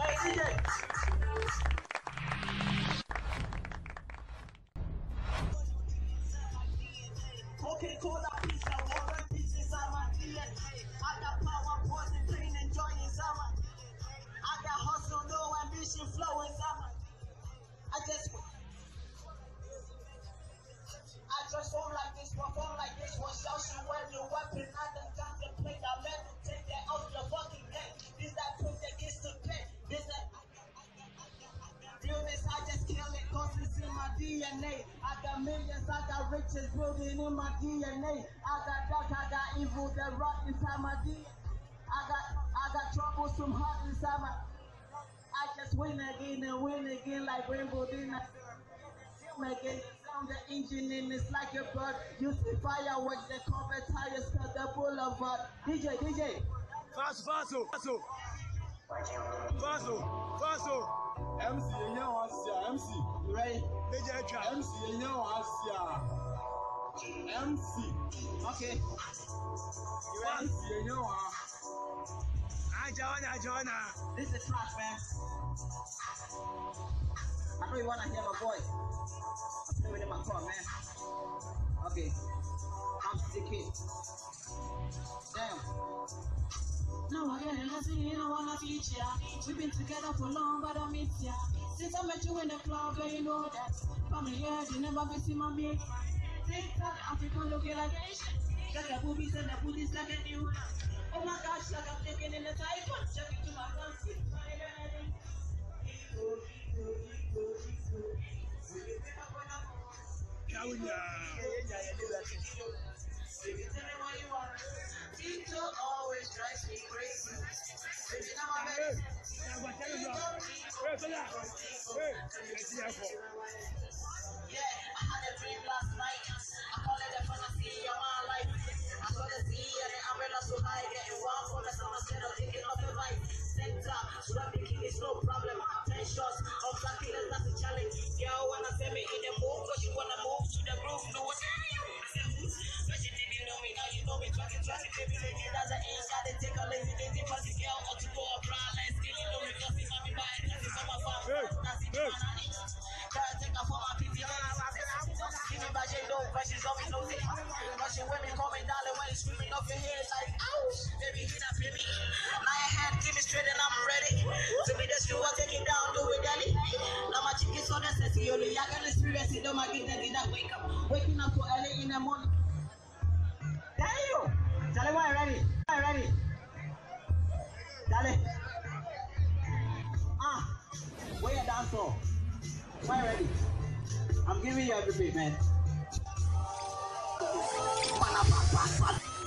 Hey, DJ. Okay, cola pizza, DNA. I got millions, I got riches building in my DNA. I got dark, I got evil that rot inside my DNA. I got I got troubles troublesome heart inside my I just win again and win again like Rainbow Dinner. Again, sound the engine and it's like a bird. You see fireworks, the cover tires, cut the boulevard. DJ, DJ. Faso, faso, faso. Faso, faso. MC wá sí à MC you ready Méjì. MC wá sí MC Okay. you ready MC yẹn wá. Aja wana, aja wana. This is trash, man. I know you wanna hear my voice. I'm playing in my car, man. Okay. I'm sticking. Damn. No, again, I see you don't wanna feature. We've been together for long, but I miss ya. Since I met you in the club, yeah, you know that. Family years, you never been see my big TikTok, African looking like Asian. Got the boobies and the booties like a new. Oh my gosh, like I'm taking in the typhoon. Check it to my country. Kawunya. TikTok Hey, your head like ouch. Baby, up, baby. Your hand, I'm ready. To be the take it down, do it, daddy. Now my necessary, only I got experience, it don't my that, wake up. Waking up early in the morning. Damn! Charlie, why ready? Why ready? Charlie. Ah, where you dance for? Why ready? I'm giving you every bit, man. So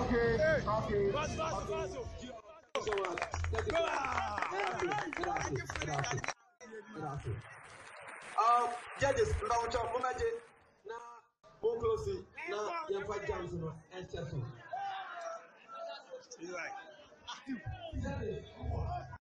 Okay, okay. Passo, passo, passo. Gracias, gracias, gracias. Um, judges, na ọjọ́ mọ́nájẹ na mo close na yẹn fa jams no ẹ ṣẹ́ so.